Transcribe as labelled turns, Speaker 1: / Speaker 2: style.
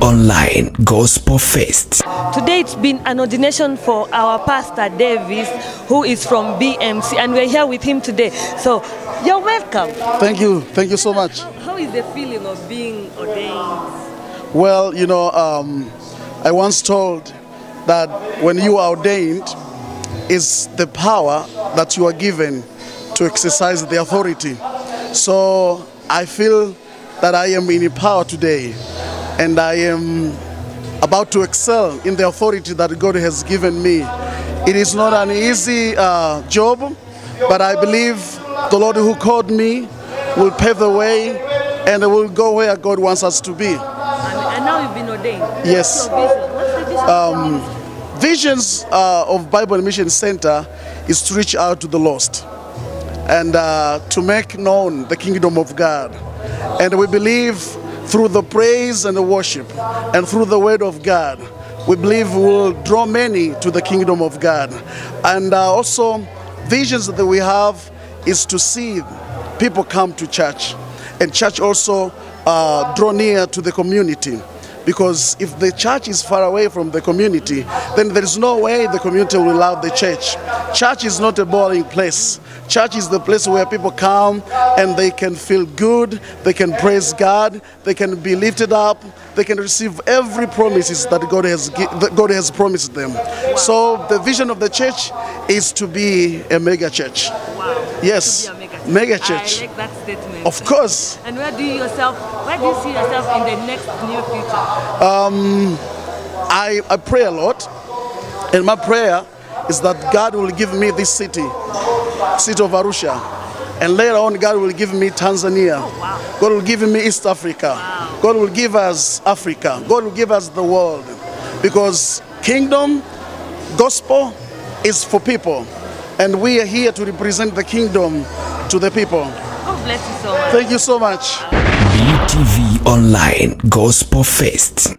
Speaker 1: Online Gospel Fest.
Speaker 2: Today it's been an ordination for our pastor David, who is from BMC, and we're here with him today. So you're welcome.
Speaker 3: Thank you. Thank you so much.
Speaker 2: How is the feeling of being ordained?
Speaker 3: Well, you know, um, I once told that when you are ordained, is the power that you are given to exercise the authority. So I feel that I am in power today and I am about to excel in the authority that God has given me. It is not an easy uh, job, but I believe the Lord who called me will pave the way and will go where God wants us to be.
Speaker 2: And, and now you've been ordained.
Speaker 3: Yes.
Speaker 2: What's your vision? What's the vision of your ministry?
Speaker 3: Visions uh, of Bible Mission Center is to reach out to the lost and uh, to make known the kingdom of God. And we believe through the praise and the worship and through the word of God, we believe will draw many to the kingdom of God. And uh, also, visions that we have is to see people come to church and church also uh, draw near to the community because if the church is far away from the community, then there is no way the community will love the church. Church is not a boring place. Church is the place where people come and they can feel good, they can praise God, they can be lifted up, they can receive every promises that God has that God has promised them. So the vision of the church is to be a mega church. Yes,
Speaker 2: To be a mega,
Speaker 3: mega
Speaker 2: I
Speaker 3: church.
Speaker 2: like that statement.
Speaker 3: Of course.
Speaker 2: And where do you yourself, where do you see yourself in the next near future?
Speaker 3: Um, I, I pray a lot, and my prayer is that God will give me this city, city of Arusha, and later on God will give me Tanzania. Oh, God will give me East Africa. God will give us Africa. God will give us the world, because kingdom, gospel, is for people, and we are here to represent the kingdom to the people.
Speaker 2: God bless you so much.
Speaker 3: Thank you so much.
Speaker 1: BTV Online Gospel Fest.